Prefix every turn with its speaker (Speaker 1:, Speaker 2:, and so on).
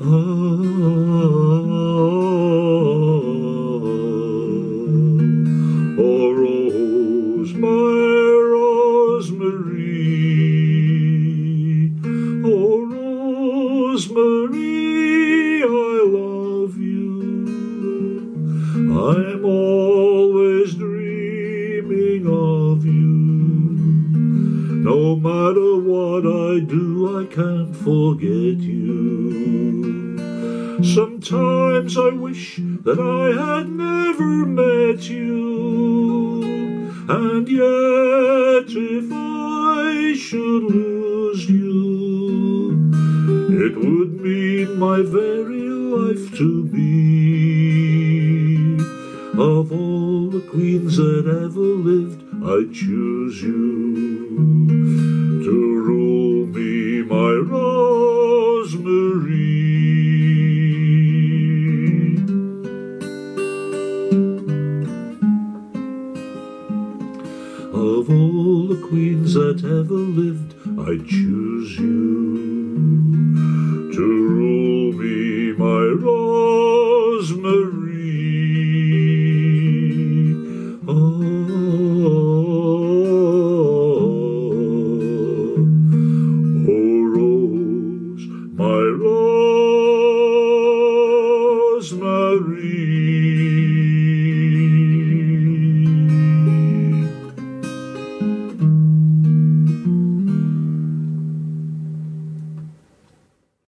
Speaker 1: Rose Marie, I love you. I'm always dreaming of you. No matter do, I can't forget you. Sometimes I wish that I had never met you. And yet, if I should lose you, it would mean my very life to me. Of all the queens that ever lived, I choose you Of all the queens that ever lived, I choose you to rule me, my Rose Marie. Oh, oh, oh Rose, my Rosemary.